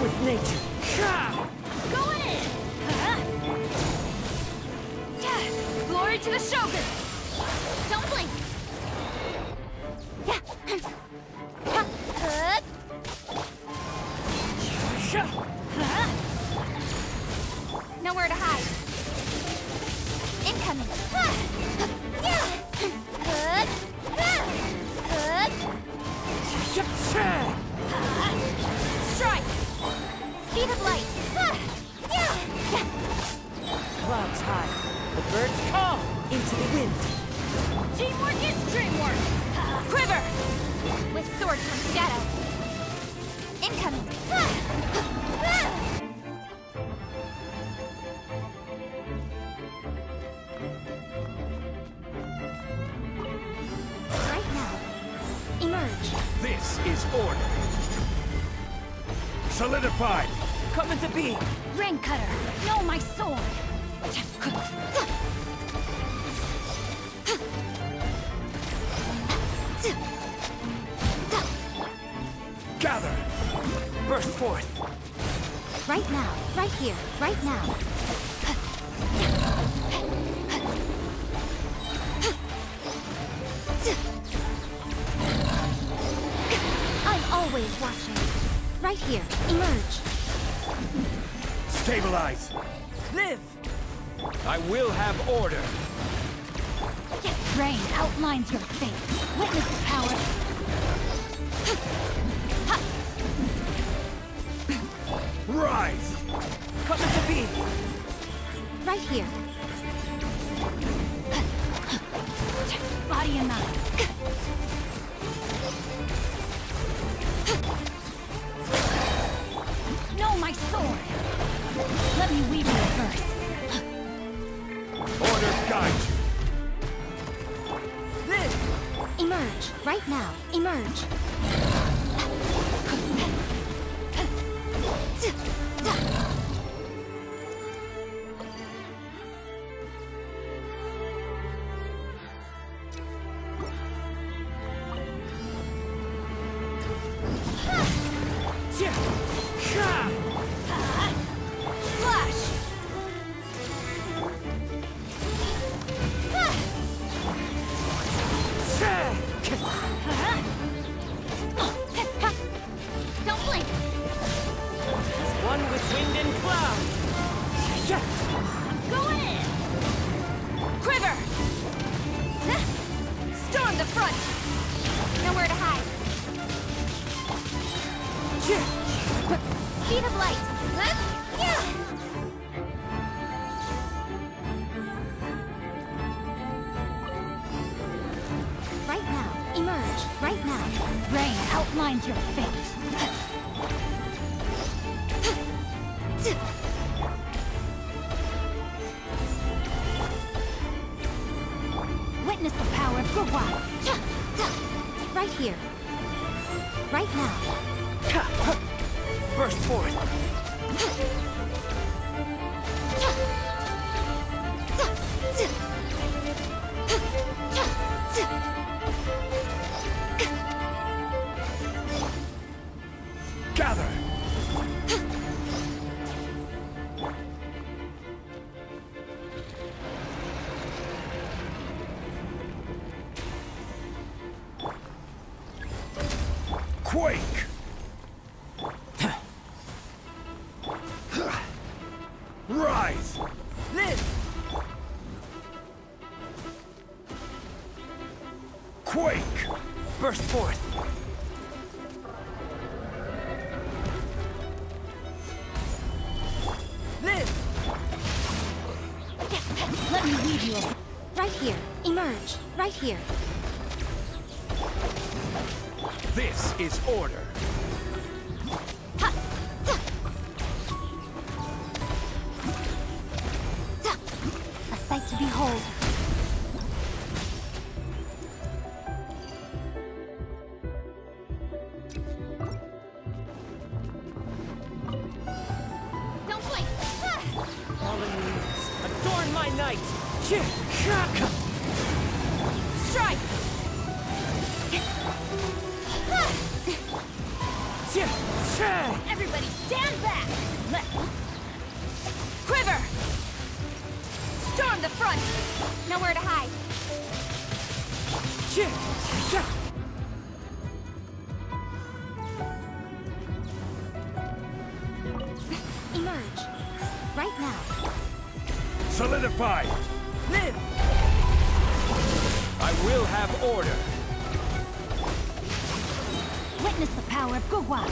With nature. Going in! Huh? Glory to the Shogun! Don't blink! Nowhere to hide. Incoming! Clouds high. The birds call into the wind. Teamwork is dreamwork! Quiver! With sword comes shadow. Incoming! Right now. Emerge. This is order. Solidified. Coming to be. Rain cutter. Know my sword. Gather. Burst forth. Right now. Right here. Right now. I'm always watching. Right here. Emerge. Stabilize. Live. I will have order. Rain outlines your fate. Witness the power. Rise. Coming to be. Right here. Body and mind. Emerge. Tia! Going in! Quiver! Storm the front! Nowhere to hide. Speed of light! Yeah! Right now. Emerge. Right now. Rain your fate. Of Gurwa. Right here. Right now. Burst forth. Quake. Rise. Live. Quake. Burst forth. Live. Let me lead you. Right here. Emerge. Right here. This is order. A sight to behold. Don't blink! Fallen leaves. Adorn my night. Everybody stand back! Let's... Quiver! Storm the front! Nowhere to hide. Emerge. Right now. Solidify! Live! I will have order! Witness the power of Gugwa.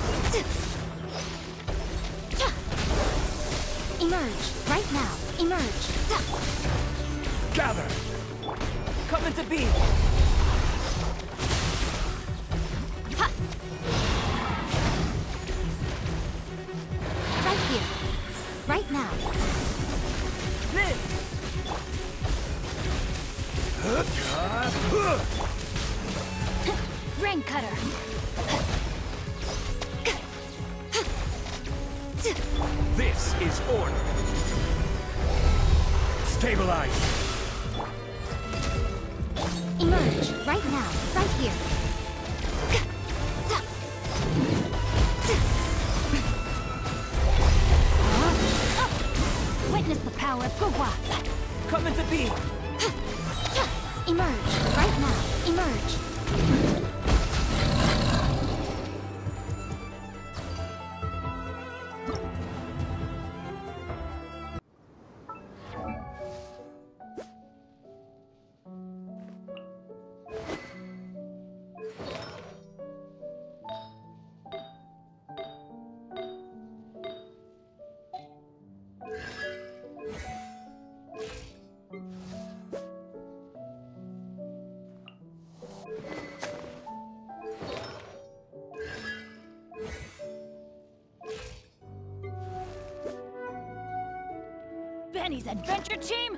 Emerge. Right now. Emerge. Gather! Coming to be! Ha! This is order. Stabilize! Emerge. Right now. Right here. Witness the power of Gugwa. Coming to be! Emerge. Right now. Emerge. Adventure team